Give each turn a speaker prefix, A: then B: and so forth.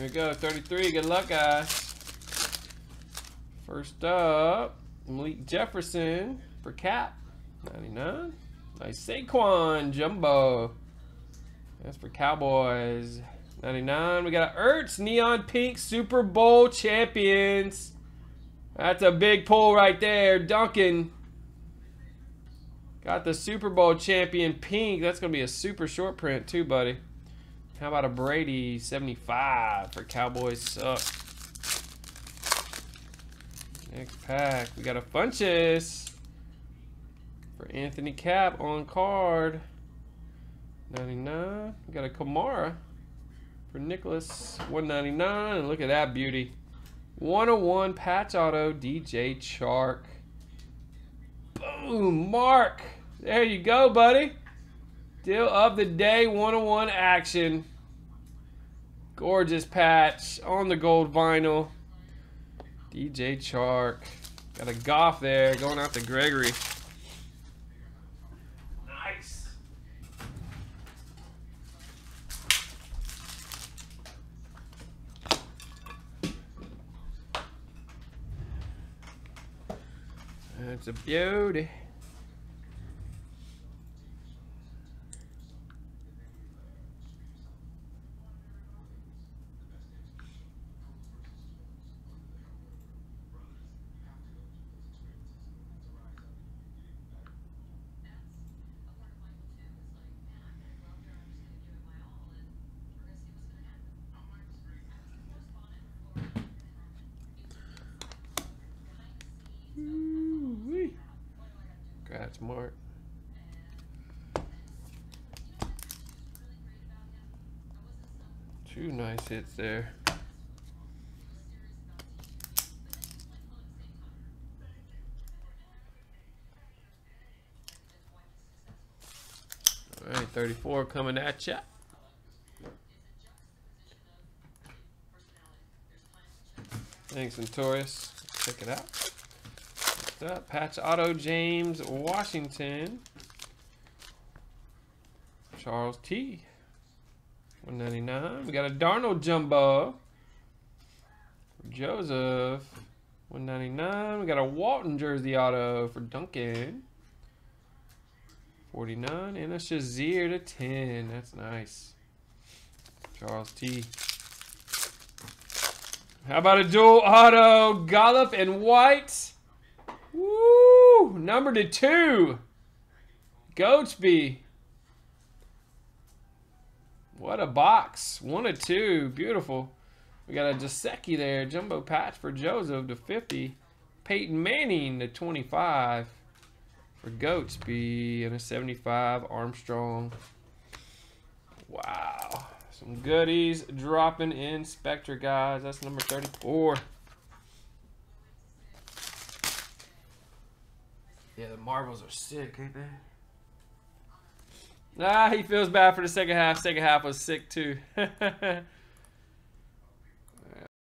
A: you go, 33. Good luck, guys. First up, Malik Jefferson for Cap, 99. Nice Saquon Jumbo. That's for Cowboys. 99. We got Ertz Neon Pink Super Bowl champions. That's a big pull right there. Duncan. Got the Super Bowl champion pink. That's going to be a super short print too, buddy. How about a Brady 75 for Cowboys suck. Next pack. We got a Funchess for Anthony Cap on card. 99. We got a Kamara for Nicholas. 199. And look at that beauty. 101 patch auto DJ Chark. Boom, Mark. There you go, buddy. Deal of the day 101 action. Gorgeous patch on the gold vinyl. DJ Chark. Got a Goff there going out to Gregory. Nice. That's a beauty. Mark. Two nice hits there. All right, 34 coming at ya. Thanks, Notorious. Check it out. Next up, Patch Auto James Washington. Charles T. 199. We got a Darnold Jumbo. Joseph. 199. We got a Walton jersey auto for Duncan. 49. And a Shazier to 10. That's nice. Charles T. How about a dual auto? Gallup and White. Number to two. Goatsby. What a box. One of two. Beautiful. We got a Jaceki there. Jumbo patch for Joseph to 50. Peyton Manning to 25 for Goatsby. And a 75 Armstrong. Wow. Some goodies dropping in Spectra, guys. That's number 34. Yeah, the Marvels are sick, ain't they? Nah, he feels bad for the second half. Second half was sick too.